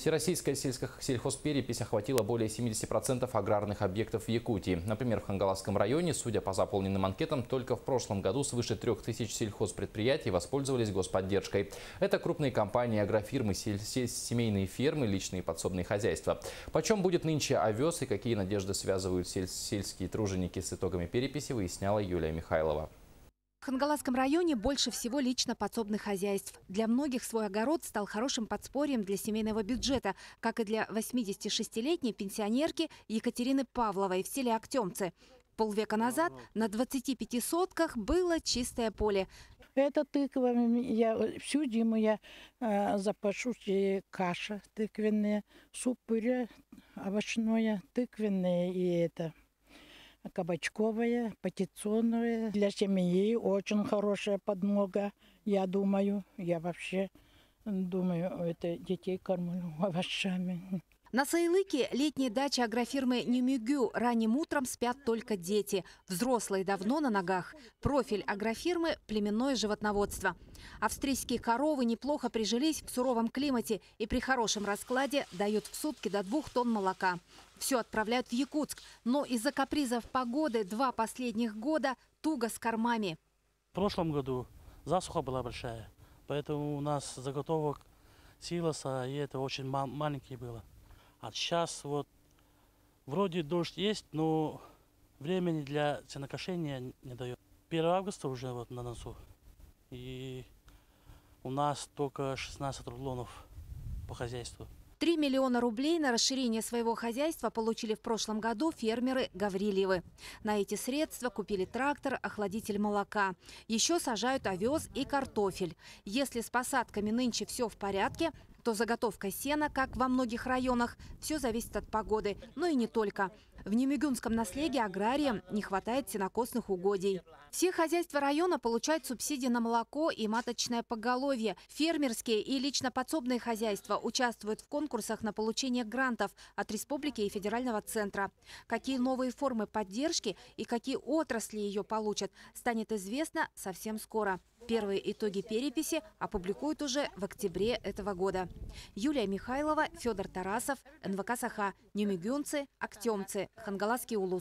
Всероссийская сельхозперепись охватила более 70% аграрных объектов в Якутии. Например, в Хангаласском районе, судя по заполненным анкетам, только в прошлом году свыше 3000 сельхозпредприятий воспользовались господдержкой. Это крупные компании, агрофирмы, семейные фермы, личные подсобные хозяйства. Почем будет нынче овес и какие надежды связывают сельские труженики с итогами переписи, выясняла Юлия Михайлова. В Хангаласском районе больше всего лично подсобных хозяйств. Для многих свой огород стал хорошим подспорьем для семейного бюджета, как и для 86-летней пенсионерки Екатерины Павловой в селе Актемцы. Полвека назад на 25 сотках было чистое поле. Это тыква. Я, всю зиму я э, запашу каша тыквенная, суп пюре овощное, тыквенное и это кабачковая, патиционная. Для семьи очень хорошая подмога, я думаю. Я вообще думаю, это детей кормлю овощами. На Сайлыке летние дачи агрофирмы Немюгю ранним утром спят только дети. Взрослые давно на ногах. Профиль агрофирмы – племенное животноводство. Австрийские коровы неплохо прижились в суровом климате и при хорошем раскладе дают в сутки до двух тонн молока. Все отправляют в Якутск, но из-за капризов погоды два последних года туго с кормами. В прошлом году засуха была большая, поэтому у нас заготовок силоса, и это очень маленькие было. А сейчас вот вроде дождь есть, но времени для сенокошения не дает. 1 августа уже вот на носу. И у нас только 16 рулонов по хозяйству. 3 миллиона рублей на расширение своего хозяйства получили в прошлом году фермеры Гаврилиевы. На эти средства купили трактор, охладитель молока. Еще сажают овес и картофель. Если с посадками нынче все в порядке, то заготовка сена, как во многих районах, все зависит от погоды, но и не только. В Немигюнском наследии аграриям не хватает сенокосных угодий. Все хозяйства района получают субсидии на молоко и маточное поголовье. Фермерские и лично подсобные хозяйства участвуют в конкурсах на получение грантов от республики и федерального центра. Какие новые формы поддержки и какие отрасли ее получат, станет известно совсем скоро. Первые итоги переписи опубликуют уже в октябре этого года. Юлия Михайлова, Федор Тарасов, НВК «Саха», Нюмигюнцы, Актемцы, Хангаласский улус.